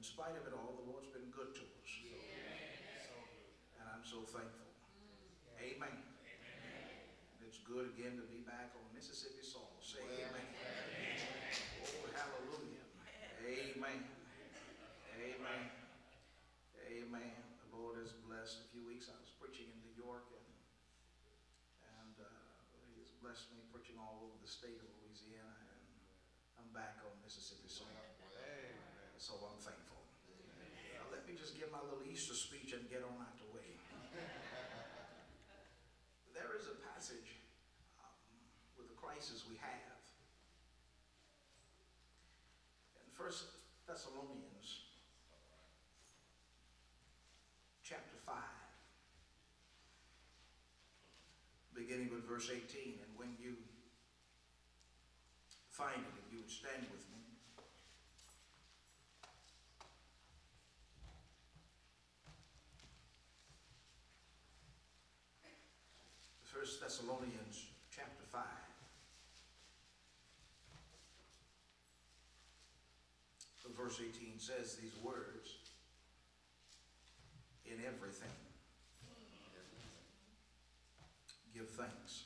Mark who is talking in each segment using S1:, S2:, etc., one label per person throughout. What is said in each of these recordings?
S1: in spite of it all, the Lord's been good to us. And I'm so thankful. Amen. It's good again to be back on Mississippi soil. Say amen. Oh, hallelujah. Amen. Amen. Amen. The Lord has blessed. A few weeks I was preaching in New York and and uh, He has blessed me preaching all over the state of Louisiana and I'm back on Mississippi soil. So I'm thankful. Now, let me just little Easter speech and get on out the way. There is a passage um, with the crisis we have. In First Thessalonians, chapter 5, beginning with verse 18. And when you find it, if you would stand with me. First Thessalonians chapter 5. Verse 18 says these words In everything, give thanks.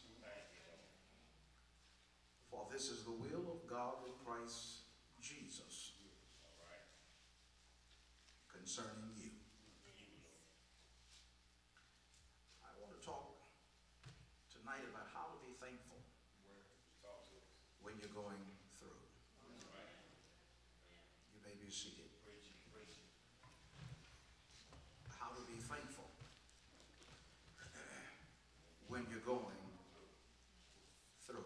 S1: For this is the will of God in Christ Jesus concerning you. I want to talk tonight about how to be thankful when you're going through. You may be seated. How to be thankful when you're going through.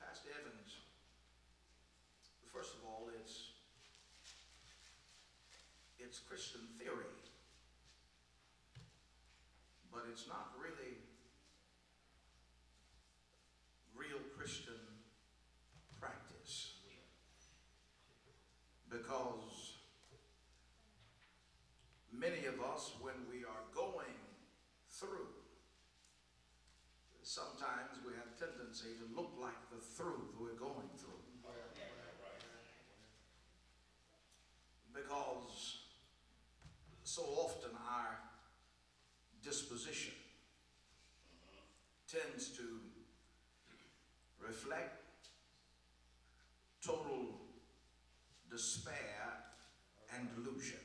S1: Pastor Evans, first of all, it's it's Christian theory, but it's not really real Christian practice. Because many of us, when we are going through, sometimes we have tendency to look like the through that we're going through. Because so often our disposition tends to reflect total despair and delusion.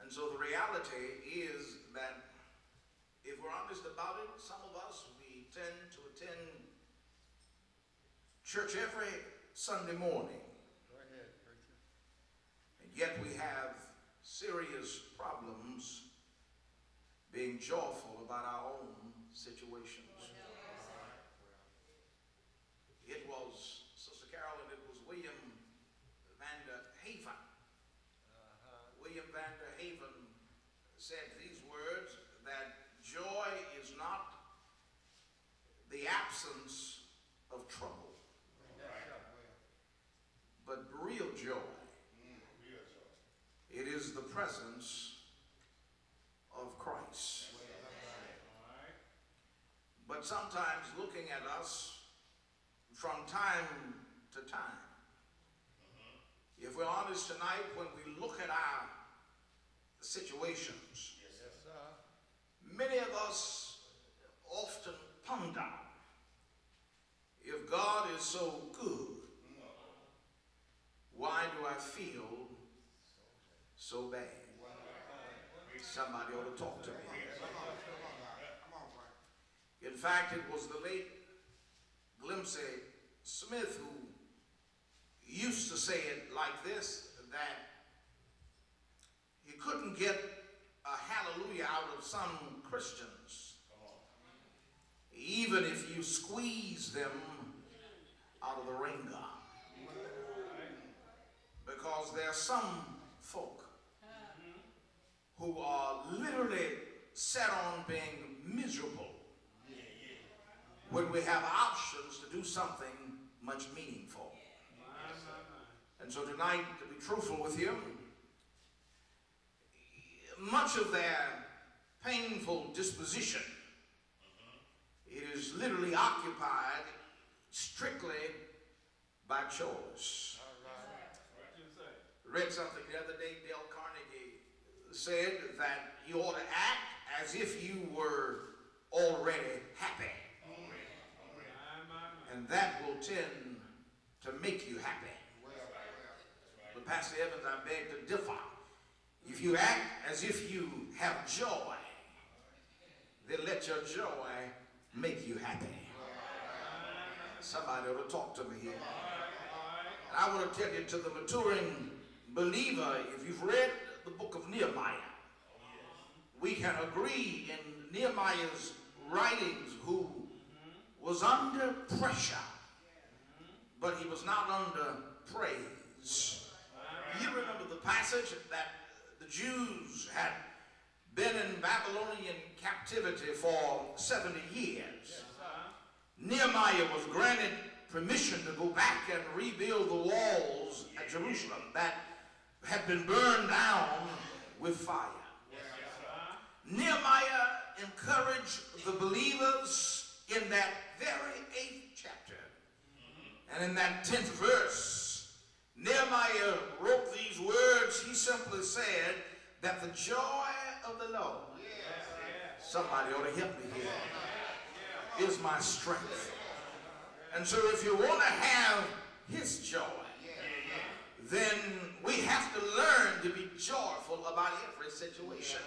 S1: And so the reality is that if we're honest about it, some of us, we tend to attend church every Sunday morning.
S2: Go ahead.
S1: And yet we have serious being joyful about our own situations. It was, Sister Carolyn, it was William Vander Haven.
S2: Uh-huh.
S1: William Vander Haven said these words that joy is not the absence of trouble,
S2: Bring that up, Will.
S1: but real joy. It is the presence of Christ. But sometimes looking at us from time to time, if we're honest tonight, when we look at our situations,
S2: Yes, sir.
S1: many of us often ponder if God is so good, why do I feel so bad? Somebody ought to talk to me. In fact, it was the late Glimpsey Smith who used to say it like this that he couldn't get a hallelujah out of some Christians, even if you squeeze them out of the ringer. Because there are some folk who are literally set on being miserable when we have options to do something much meaningful. And so tonight, to be truthful with you, much of their painful disposition, it is literally occupied strictly by choice. Read something the other day. Dale Carnegie said that you ought to act as if you were already happy. And that will tend to make you happy. But Pastor Evans, I beg to differ. If you act as if you have joy, then let your joy make you happy. Somebody ought to talk to me here. And I want to tell you to the maturing believer, if you've read the book of Nehemiah, we can agree in Nehemiah's writings who was under pressure, but he was not under praise. You remember the passage that the Jews had been in Babylonian captivity for 70 years. Nehemiah was granted permission to go back and rebuild the walls at Jerusalem that had been burned down with fire. Nehemiah encouraged the believers in that very eighth chapter. And in that tenth verse, Nehemiah wrote these words. He simply said that the joy of the Lord, somebody ought to help me here, is my strength. And so if you want to have his joy, then we have to learn to be joyful about every situation.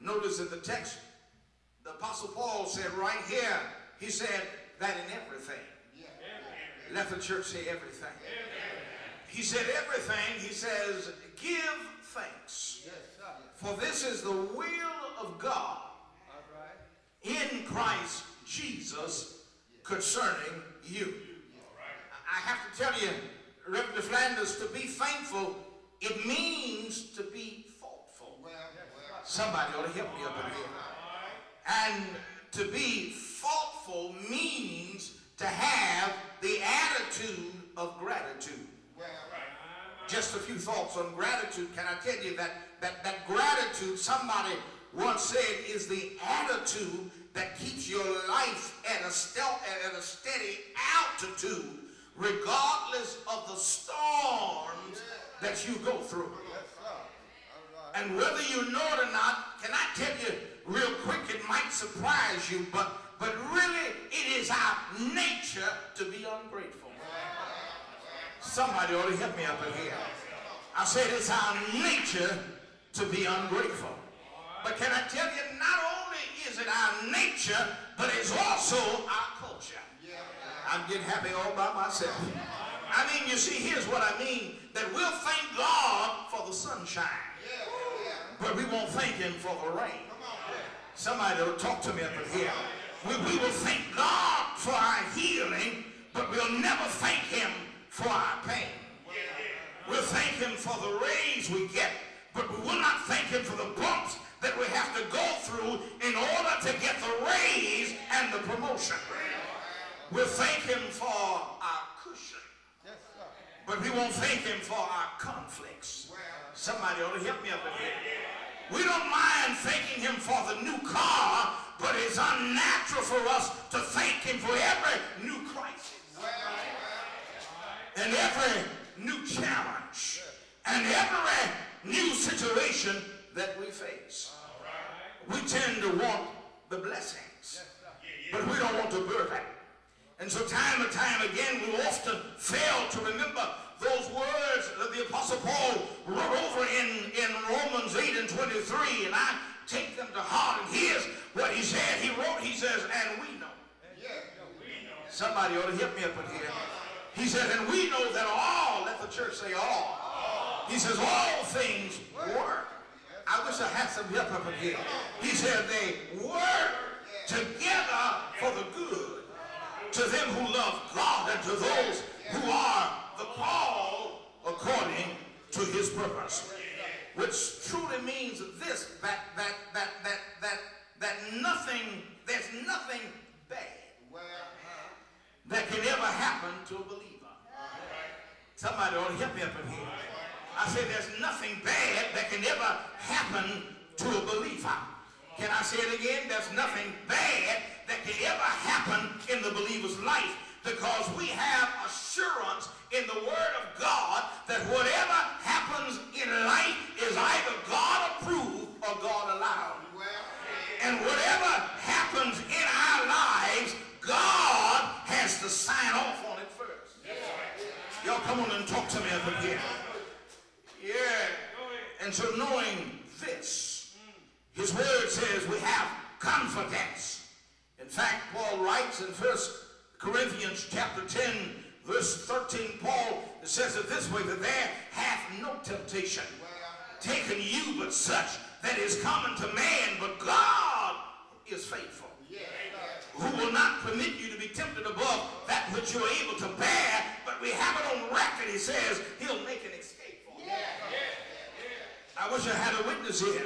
S1: Notice in the text, the Apostle Paul said right here, he said that in everything. Let the church say everything. He said everything, he says, give thanks. For this is the will of God in Christ Jesus concerning you. I have to tell you, Reverend Flanders, to be thankful, it means to be thoughtful. Somebody ought to help me up in here. And to be thoughtful means to have the attitude of gratitude.
S2: Well,
S1: Just a few thoughts on gratitude. Can I tell you that, that, that gratitude, somebody once said, is the attitude that keeps your life at a, stel- at a steady altitude, regardless of the storms that you go through.
S2: yes, sir. All right.
S1: And whether you know it or not, can I tell you real quick, it might surprise you, but, but really it is our nature to be ungrateful. Somebody ought to help me up in here. I said it's our nature to be ungrateful. But can I tell you, not only is it our nature, but it's also our culture. I'm getting happy all by myself. I mean, you see, here's what I mean, that we'll thank God for the sunshine, but we won't thank him for the rain. Somebody will talk to me up in here. We, we will thank God for our healing, but we'll never thank him for our pain. We'll thank him for the raise we get, but we will not thank him for the bumps that we have to go through in order to get the raise and the promotion. We'll thank him for our cushion, but we won't thank him for our conflicts. Somebody ought to help me up in here. We don't mind thanking him for the new car, but it's unnatural for us to thank him for every new crisis and every new challenge and every new situation that we face. We tend to want the blessings, but we don't want the burden. And so time and time again, we often fail to remember those words that the Apostle Paul wrote over in, in Romans 8 and 23, and I Somebody ought to help me up in here. He said, and we know that all, let the church say all. He says, all things work. I wish I had some help up in here. He said, they work together for the good to them who love God and to those who are the called according to his purpose. Which truly means this, that, that, that, that, that, that nothing, there's nothing bad that can ever happen to a believer. Somebody ought to help me up in here. I say there's nothing bad that can ever happen to a believer. Can I say it again? There's nothing bad that can ever happen in the believer's life because we have assurance in the Word of God that whatever happens in life is either God approved or God allowed. And whatever happens in our lives, God has to sign off on it first. Y'all come on and talk to me up here. Yeah. And so knowing this, his word says we have confidence. In fact, Paul writes in 1 Corinthians chapter 10, verse 13, Paul says it this way, that there hath no temptation taken you but such that is common to man, but God is faithful. Who will not permit you to be tempted above that which you're able to bear, but we have it on record, he says, he'll make an escape for you. I wish I had a witness here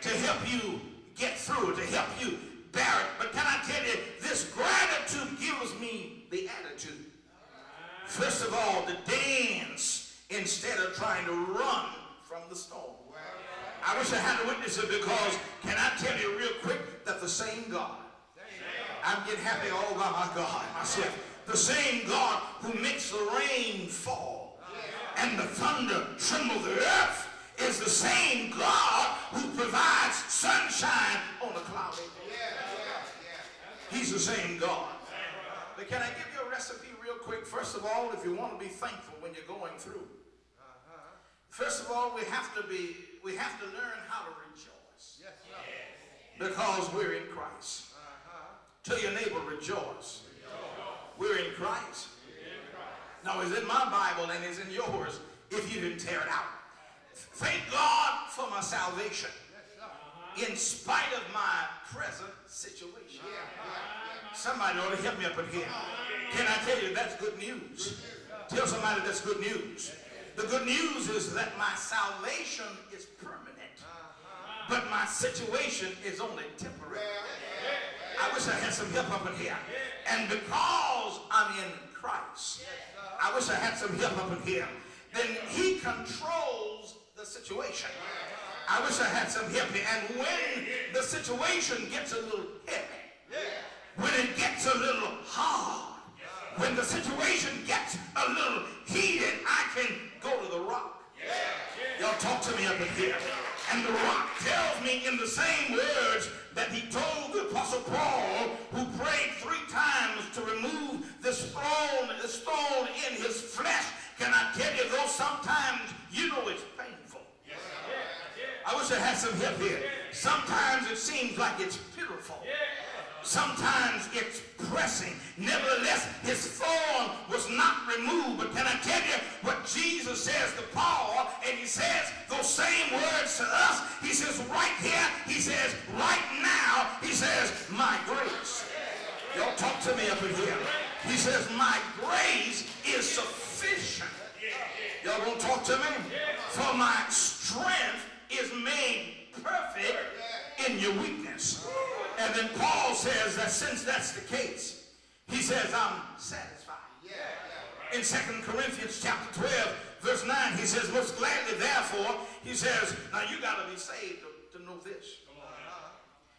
S1: to help you get through it, to help you bear it. But can I tell you, this gratitude gives me the attitude. First of all, to dance instead of trying to run from the storm. I wish I had a witness here because can I tell you real quick that the same God, I'm getting happy all by my God, myself, the same God who makes the rain fall and the thunder tremble the earth is the same God who provides sunshine on a cloudy day. He's the same God. But can I give you a recipe real quick? First of all, if you want to be thankful when you're going through. First of all, we have to be, we have to learn how to rejoice. Because we're in Christ. Tell your neighbor, rejoice. We're in Christ. Now, it's in my Bible and it's in yours if you didn't tear it out. Thank God for my salvation in spite of my present situation. Somebody ought to help me up in here. Can I tell you that's good news? Tell somebody that's good news. The good news is that my salvation is permanent, but my situation is only temporary. I wish I had some help up in here. And because I'm in Christ, I wish I had some help up in here. Then he controls the situation. I wish I had some help here. And when the situation gets a little heavy, when it gets a little hard, when the situation gets a little heated, I can go to the rock. Y'all talk to me up in here. And the rock tells me in the same words that he told the apostle Paul, who prayed three times to remove this stone, this stone in his flesh. Can I tell you, though sometimes you know it's painful. I wish I had some help here. Sometimes it seems like it's pitiful. Sometimes it's pressing. Nevertheless, his thorn was not removed. But can I tell you what Jesus says to Paul? And he says those same words to us. He says right here, he says right now, he says, my grace. Y'all talk to me up in here. He says, my grace is sufficient. Y'all gonna talk to me? For my strength is made perfect in your weakness. And then Paul says that since that's the case, he says, I'm satisfied. In 2 Corinthians chapter 12, verse 9, he says, most gladly therefore, he says, now you got to be saved to, to know this. Uh-huh.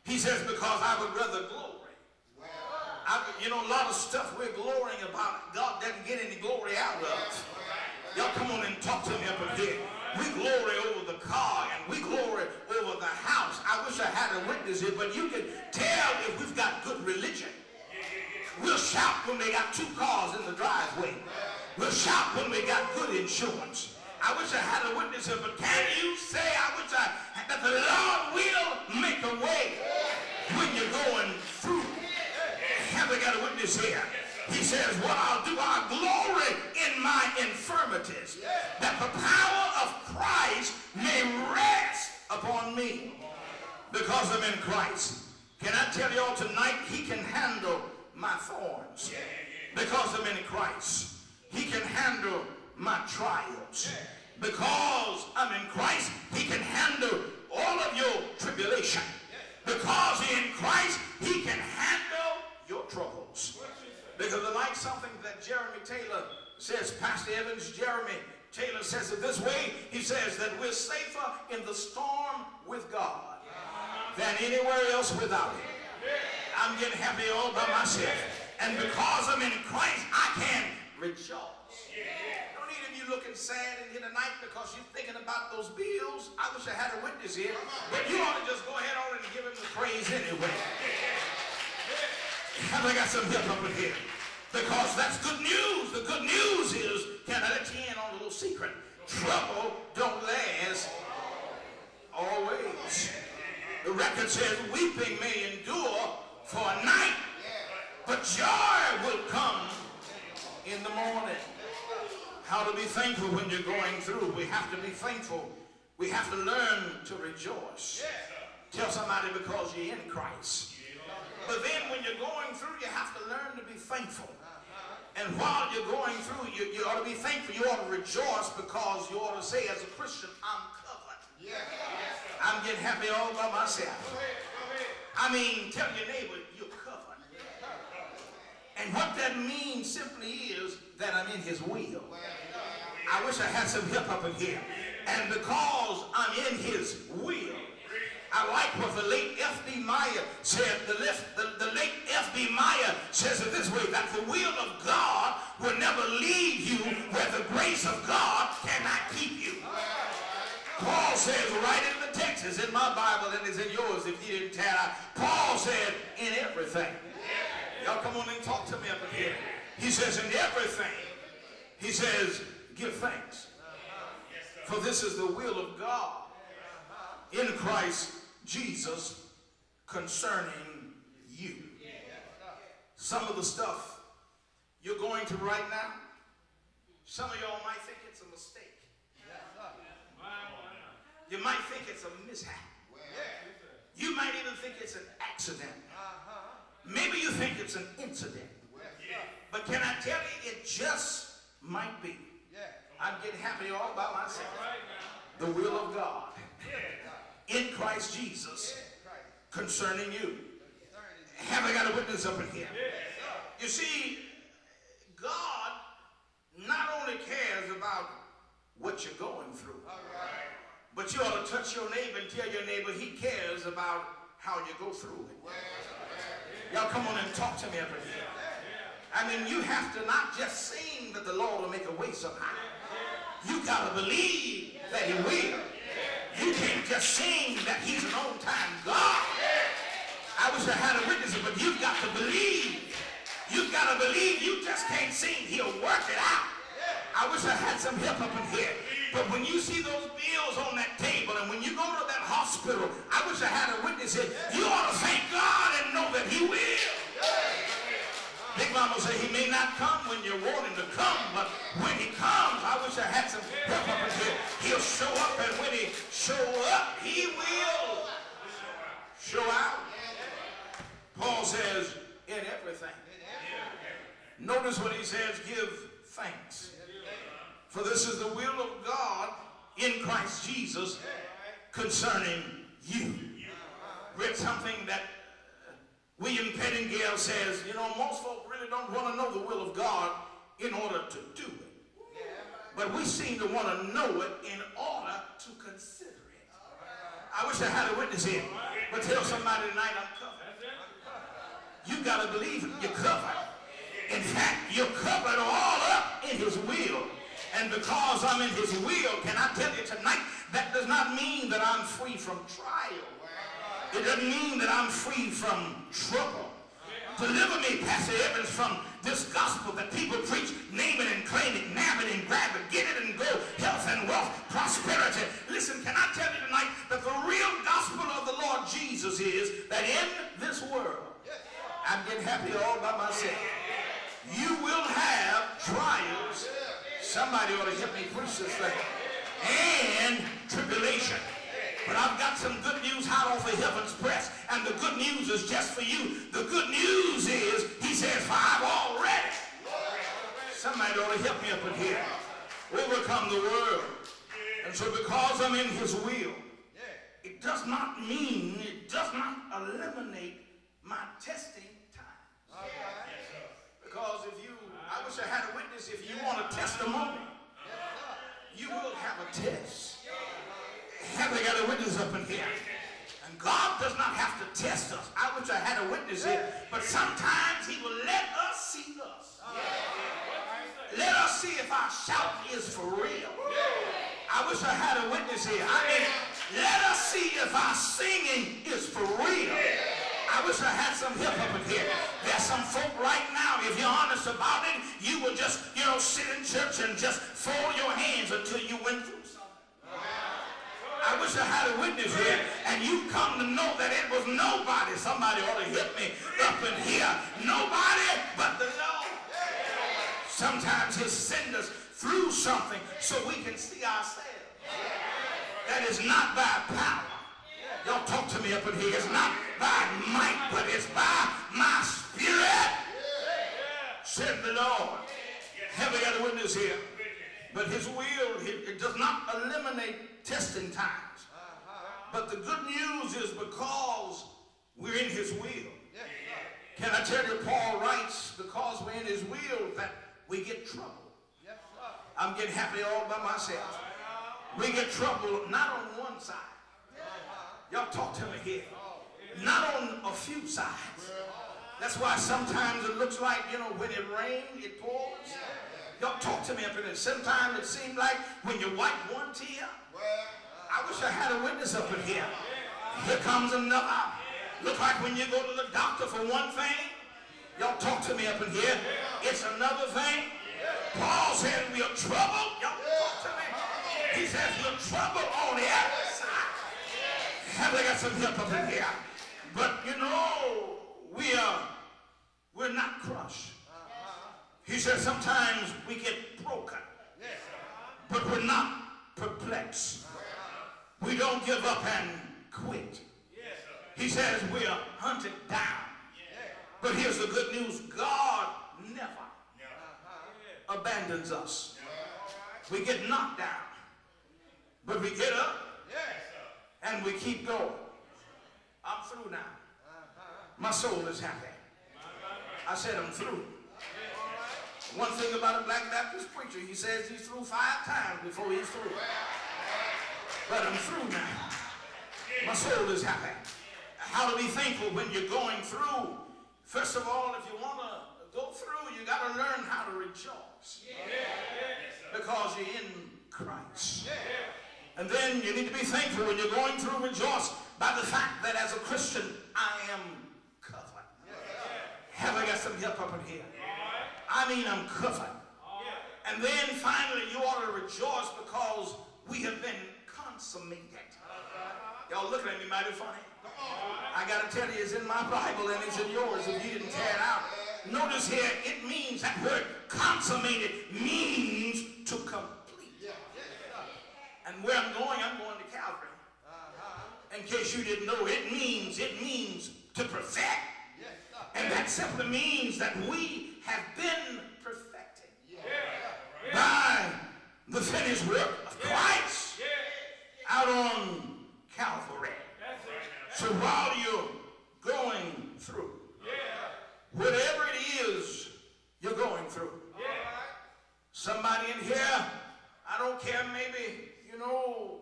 S1: He says, because I would rather glory. I, you know, a lot of stuff we're glorying about, God doesn't get any glory out of. Y'all come on and talk to me up in here. We glory over the car and we glory the house. I wish I had a witness here, but you can tell if we've got good religion. We'll shout when they got two cars in the driveway. We'll shout when we got good insurance. I wish I had a witness here, but can you say, I wish I, that the Lord will make a way when you're going through? Have we got a witness here? He says, what I'll do, I'll glory in my infirmities, that the power of Christ may rest upon me because I'm in Christ. Can I tell y'all tonight, he can handle my thorns because I'm in Christ. He can handle my trials because I'm in Christ. He can handle all of your tribulation because in Christ, he can handle your troubles. Because I like something that Jeremy Taylor says, Pastor Evans, Jeremy Taylor says it this way. He says that we're safer in the storm with God than anywhere else without him. I'm getting happy all by myself. And because I'm in Christ, I can rejoice. Don't need of you looking sad in here tonight because you're thinking about those bills, I wish I had a witness here. But you ought to just go ahead on and give him the praise anyway. Have I got some help up in here? Because that's good news. The good news is, I let you in on a little secret? Trouble don't last always. The record says weeping may endure for a night, but joy will come in the morning. How to be thankful when you're going through. We have to be thankful. We have to learn to rejoice. Tell somebody because you're in Christ. But then when you're going through, you have to learn to be thankful. And while you're going through, you, you ought to be thankful. You ought to rejoice because you ought to say, as a Christian, I'm covered. I'm getting happy all by myself. I mean, tell your neighbor, you're covered. And what that means simply is that I'm in his will. I wish I had some hip up in here. And because I'm in his will, I like what the late F.B. Meyer said. The, the, the late Meyer says it this way, that the will of God will never lead you where the grace of God cannot keep you. Paul says right in the text, it's in my Bible and it's in yours if you didn't tell out. Paul said, in everything. Y'all come on and talk to me up here. He says, in everything. He says, give thanks. For this is the will of God in Christ Jesus concerning you. Some of the stuff you're going through right now, some of y'all might think it's a mistake. You might think it's a mishap. You might even think it's an accident. Maybe you think it's an incident. But can I tell you, it just might be. I'm getting happy all by myself. The will of God in Christ Jesus concerning you. Have I got a witness up in here? You see, God not only cares about what you're going through, but you ought to touch your neighbor and tell your neighbor he cares about how you go through it. Y'all come on and talk to me in here. I mean, you have to not just sing that the Lord will make a way somehow. You got to believe that he will. You can't just sing that he's an on-time God. I wish I had a witness, but you've got to believe. You've got to believe. You just can't sing. He'll work it out. I wish I had some help up in here. But when you see those bills on that table and when you go to that hospital, I wish I had a witness here. You ought to thank God and know that he will. Big Mama said he may not come when you want him to come, but when he comes, I wish I had some help up in here. He'll show up, and when he show up, he will show out. Paul says, in everything. Notice what he says, give thanks. For this is the will of God in Christ Jesus concerning you. Read something that William Pettingill says, you know, most folk really don't want to know the will of God in order to do it. But we seem to want to know it in order to consider it. I wish I had a witness here. But tell somebody tonight I'm covered. You got to believe you're covered. In fact, you're covered all up in his will. And because I'm in his will, can I tell you tonight, that does not mean that I'm free from trial. It doesn't mean that I'm free from trouble. Deliver me, Pastor Evans, from this gospel that people preach, name it and claim it, nab it and grab it, get it and go, health and wealth, prosperity. Listen, can I tell you tonight that the real gospel of the Lord Jesus is that in this world, I'm getting happy all by myself. You will have trials. Somebody ought to help me preach this thing. And tribulation. But I've got some good news hot off the heavens press. And the good news is just for you. The good news is, he says, for I've already. Somebody ought to help me up in here. Overcome the world. And so because I'm in his will, it does not mean, it does not eliminate my testing. Because if you, I wish I had a witness, if you want a testimony, you will have a test. Have they got a witness up in here? And God does not have to test us. I wish I had a witness here, but sometimes he will let us see us. Let us see if our shout is for real. I wish I had a witness here. I mean, let us see if our singing is for real. I wish I had some hip up in here. There's some folk right now, if you're honest about it, you would just, you know, sit in church and just fold your hands until you went through something. I wish I had a witness here, and you come to know that it was nobody. Somebody ought to hit me up in here. Nobody but the Lord. Sometimes he'll send us through something so we can see ourselves. That is not by power. Y'all talk to me up in here. It's not by might, but it's by my spirit. Said the Lord. Have we got a witness here? But his will, it does not eliminate testing times. But the good news is because we're in his will. Can I tell you, Paul writes, because we're in his will, that we get trouble. I'm getting happy all by myself. We get trouble not on one side. Y'all talk to me here. Not on a few sides. That's why sometimes it looks like, you know, when it rains, it pours. Y'all talk to me up in it. Sometimes it seems like when you wipe one tear, I wish I had a witness up in here. Here comes another. Look like when you go to the doctor for one thing, y'all talk to me up in here. It's another thing. Paul said we're troubled. Y'all talk to me. He says we're troubled on the side. Have got some help up in here? But you know, we are we're not crushed. He says sometimes we get broken, but we're not perplexed. We don't give up and quit. He says we are hunted down. But here's the good news God never abandons us. We get knocked down, but we get up and we keep going. I'm through now. My soul is happy. I said I'm through. One thing about a black Baptist preacher, he says he's through five times before he's through. But I'm through now. My soul is happy. How to be thankful when you're going through. First of all, if you want to go through, you got to learn how to rejoice. Because you're in Christ. And then you need to be thankful when you're going through, rejoice by the fact that as a Christian, I am covered. Have I got some help up in here? I mean, I'm covered. And then finally, you ought to rejoice because we have been consummated. Y'all looking at me mighty funny. I got to tell you, it's in my Bible and it's in yours if you didn't tear it out. Notice here, it means, that word consummated means to complete. And where I'm going, I'm going to Calvary. In case you didn't know, it means, it means to perfect. And that simply means that we have been perfected by the finished work of Christ out on Calvary. So while you're going through, whatever it is you're going through, somebody in here, I don't care, maybe, you know,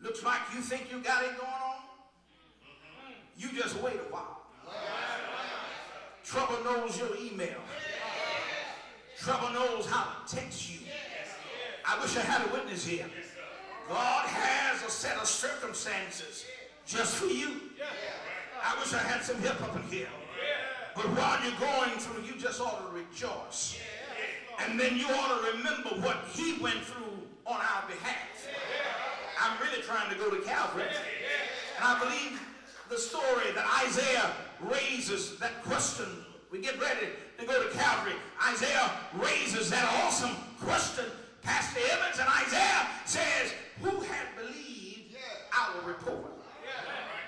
S1: looks like you think you got it going on. You just wait a while. Trouble knows your email. Trouble knows how to text you. I wish I had a witness here. God has a set of circumstances just for you. I wish I had some help up in here. But while you're going through, you just ought to rejoice. And then you ought to remember what he went through on our behalf. I'm really trying to go to Calvary. And I believe the story that Isaiah raises that question. We get ready to go to Calvary. Isaiah raises that awesome question. Pastor Evans and Isaiah says, who had believed our report?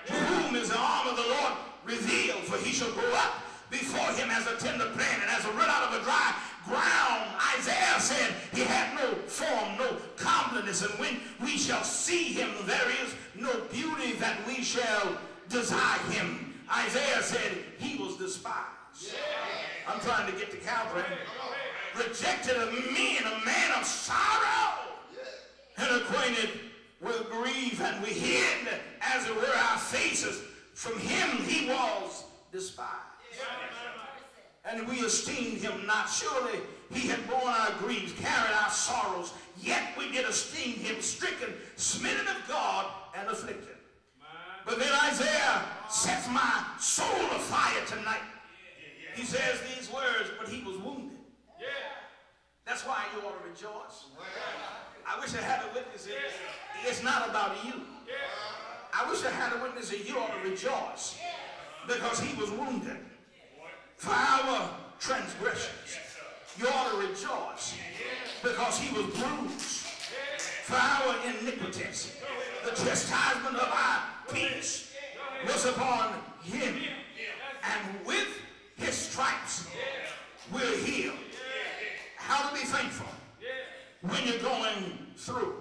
S1: To whom is the arm of the Lord revealed? For he shall grow up before him as a tender plant and as a root out of a dry ground. Isaiah said he had no form, no comeliness, and when we shall see him, there is no beauty that we shall desire him. Isaiah said he was despised. I'm trying to get to Calvary. Rejected of men, a man of sorrow, and acquainted with grief, and we hid, as it were, our faces. From him he was despised. and we esteemed him not. Surely he had borne our griefs, carried our sorrows, yet we did esteem him stricken, smitten of God, and afflicted. But then Isaiah sets my soul afire tonight. He says these words, but he was wounded. That's why you ought to rejoice. I wish I had a witness. It. It's not about you. I wish I had a witness that you ought to rejoice because he was wounded for our transgressions. You ought to rejoice because he was bruised for our iniquities. The chastisement of our peace was upon him. And with his stripes, we're healed. How to be thankful when you're going through.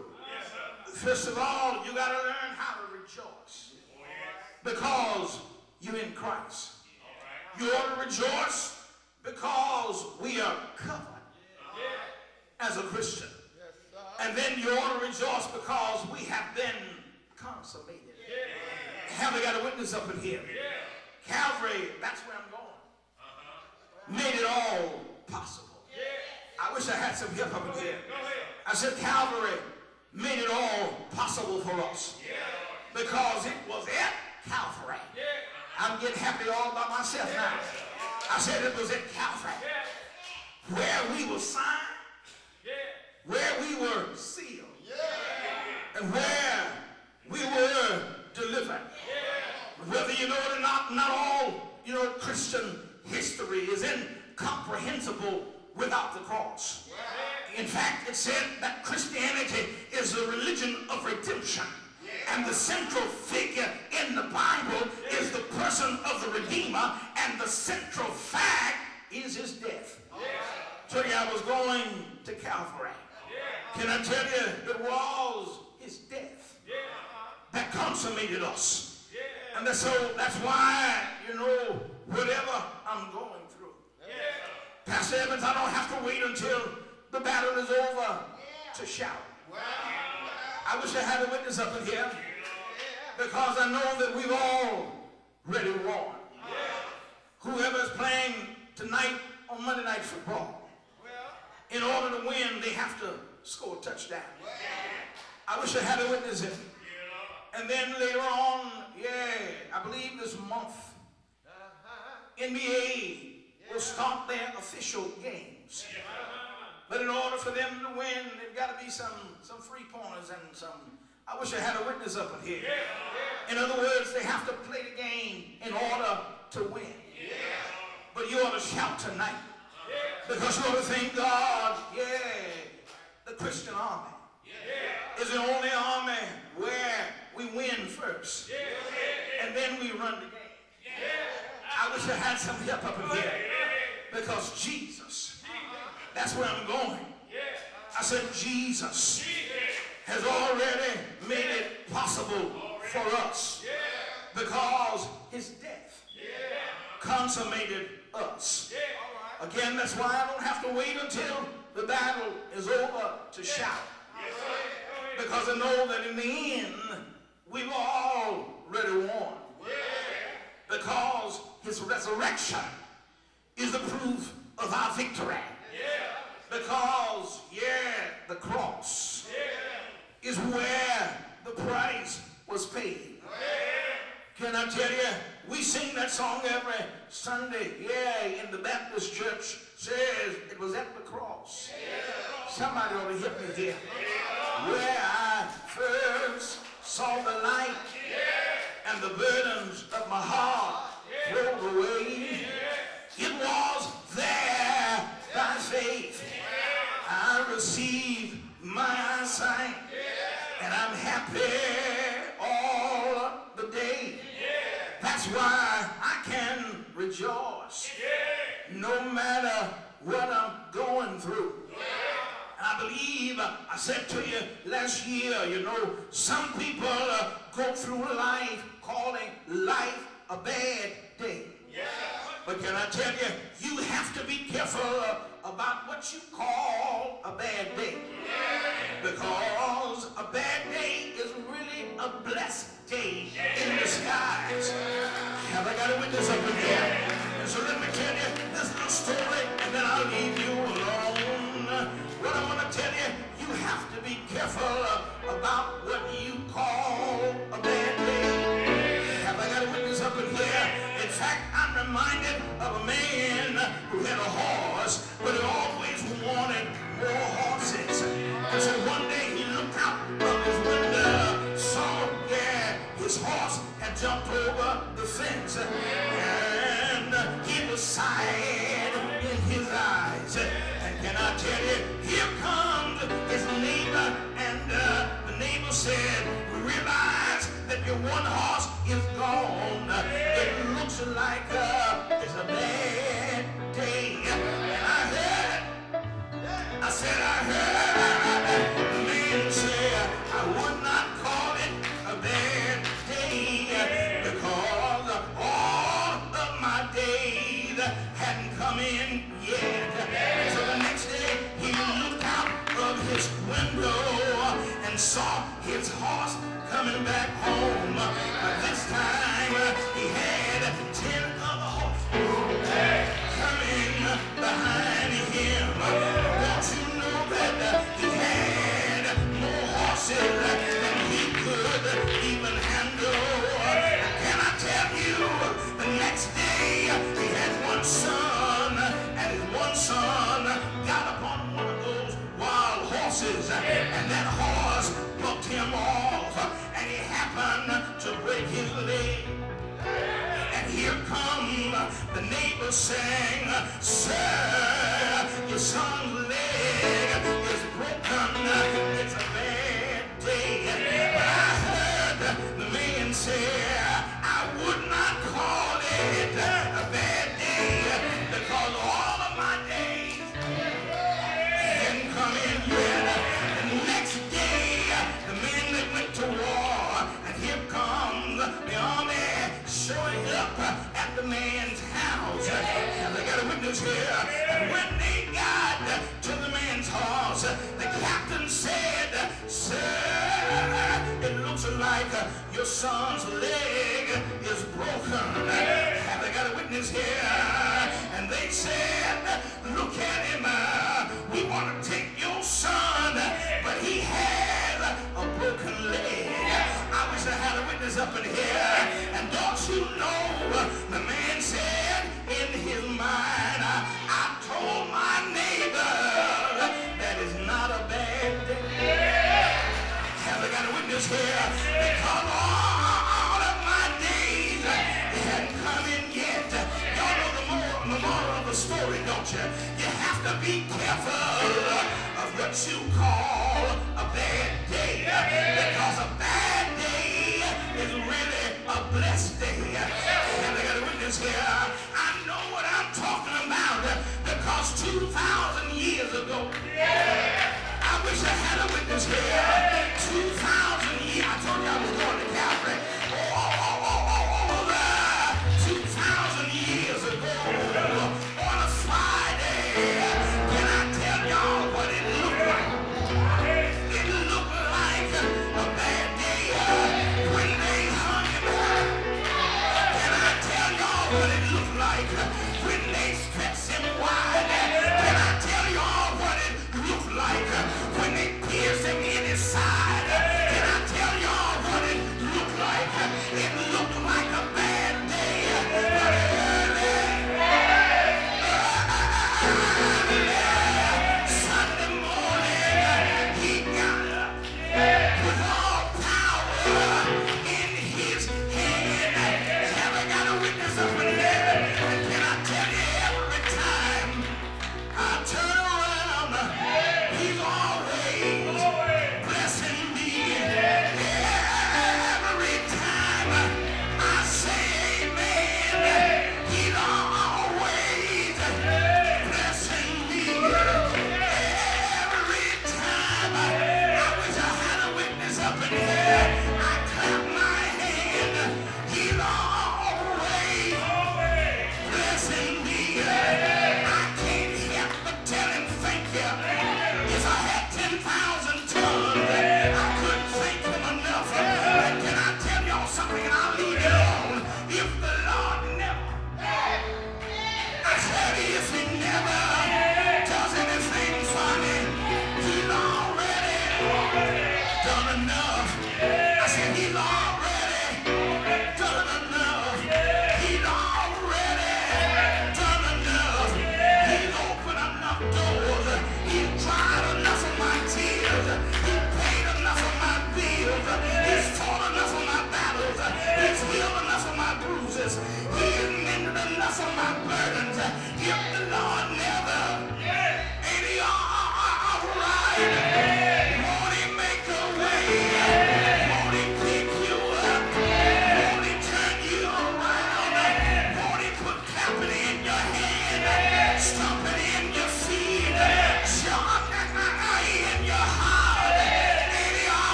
S1: First of all, you got to learn how to rejoice because you're in Christ. You ought to rejoice because we are covered as a Christian. And then you ought to rejoice because we have been consummated. Have I got a witness up in here? Calvary, that's where I'm going. Uh-huh. Made it all possible. I wish I had some up in here. I said Calvary made it all possible for us. Because it was at Calvary. I'm getting happy all by myself now. I said it was at Calvary. Where we were signed, where we were sealed, and where we were delivered. Whether you know it or not, not all, you know, Christian history is incomprehensible without the cross. In fact, it said that Christianity is a religion of redemption. And the central figure in the Bible is the person of the Redeemer, and the central fact is his death. Tell you I was going to Calvary. Can I tell you, it was his death that consummated us. And so that's why, you know, whatever I'm going. Pastor Evans, I don't have to wait until the battle is over to shout. I wish I had a witness up in here because I know that we've all already won. Whoever is playing tonight on Monday Night Football, in order to win, they have to score a touchdown. I wish I had a witness here. And then later on, yeah, I believe this month, NBA will stop their official games. But in order for them to win, there's got to be some, some free pointers and some. I wish I had a witness up in here. In other words, they have to play the game in order to win. But you ought to shout tonight. Because you ought to thank God, yeah, the Christian army is the only army where we win first. And then we run the game. I wish I had some help up in here. Because Jesus, that's where I'm going. I said, Jesus has already made it possible for us. Because his death consummated us. Again, that's why I don't have to wait until the battle is over to shout. Because I know that in the end, we've already won. Because his resurrection is the proof of our victory. Yeah. Because, yeah, the cross is where the price was paid. Can I tell you, we sing that song every Sunday. Yeah, in the Baptist church says it was at the cross. Somebody ought to hit me here. Where I first saw the light and the burdens of my heart rolled away. My eyesight and I'm happy all the day. That's why I can rejoice no matter what I'm going through. I believe I said to you last year, you know, some people uh, go through life calling life a bad about what you call a bad day. Because a bad day is really a blessed day in disguise. Have I got a witness up in here? So let me tell you this little story and then I'll leave you alone. What I want to tell you, you have to be careful about what you call over the fence and he was sad in his eyes. And can I tell you, here comes his neighbor and uh, the neighbor said, we realize that your one horse is gone. It looks like uh, and that horse bucked him off, and he happened to break his leg. And here come the neighbors saying, Sir, your son's leg son's leg is broken. And they got a witness here. And they said, Look at him. We want to take your son, but he has a broken leg. I wish I had a witness up in here. And don't you know, the man said in his mind, I told my neighbor that is not a bad day. Have got a witness here? Because all you have to be careful of what you call a bad day. Because a bad day is really a blessed day. And I got a witness here. I know what I'm talking about because 2,000 years ago, I wish I had a witness here. 2,000 years, I told you I was going